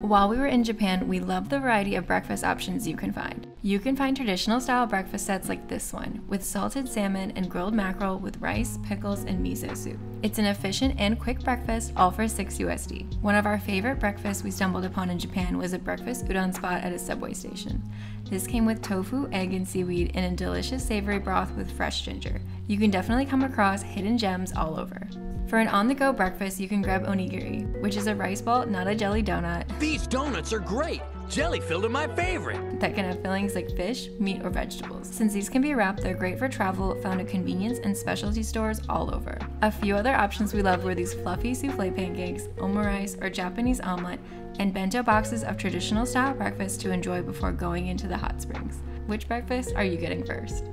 While we were in Japan, we loved the variety of breakfast options you can find. You can find traditional style breakfast sets like this one, with salted salmon and grilled mackerel with rice, pickles, and miso soup. It's an efficient and quick breakfast, all for 6 USD. One of our favorite breakfasts we stumbled upon in Japan was a breakfast udon spot at a subway station. This came with tofu, egg, and seaweed in a delicious savory broth with fresh ginger. You can definitely come across hidden gems all over. For an on the go breakfast, you can grab onigiri, which is a rice ball, not a jelly donut. These donuts are great! Jelly filled are my favorite! That can have fillings like fish, meat, or vegetables. Since these can be wrapped, they're great for travel, found at convenience and specialty stores all over. A few other options we love were these fluffy souffle pancakes, omurice, or Japanese omelet, and bento boxes of traditional style breakfast to enjoy before going into the hot springs. Which breakfast are you getting first?